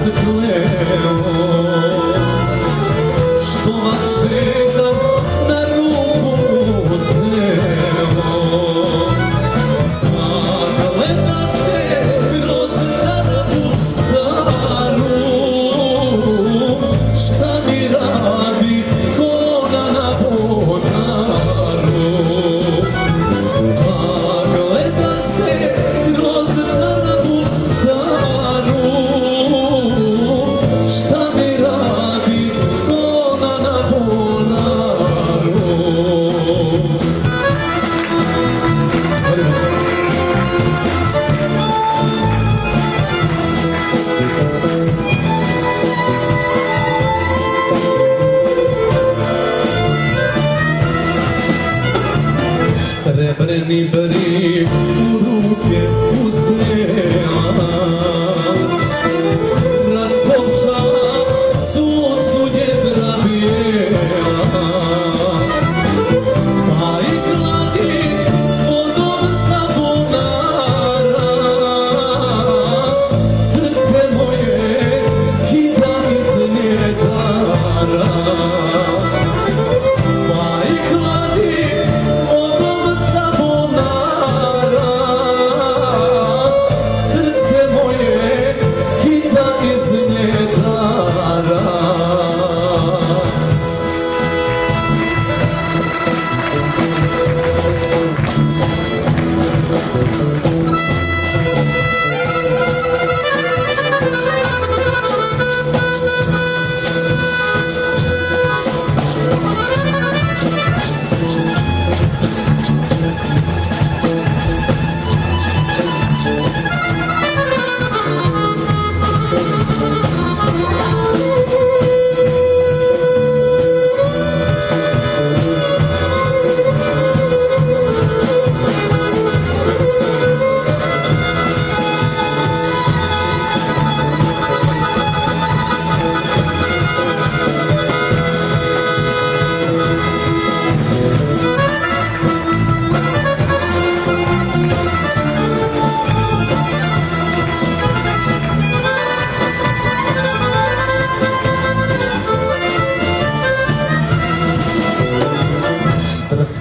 nasce cruel anybody, anybody, anybody,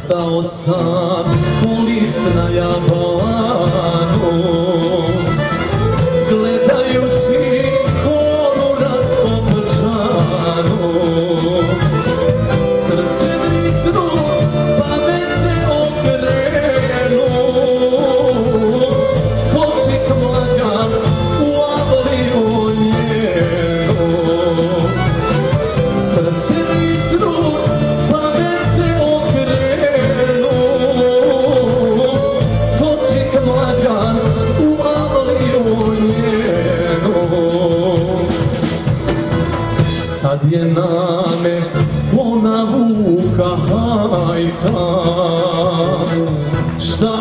ostao sam u list na jabola dane ona vuka hajka. Šta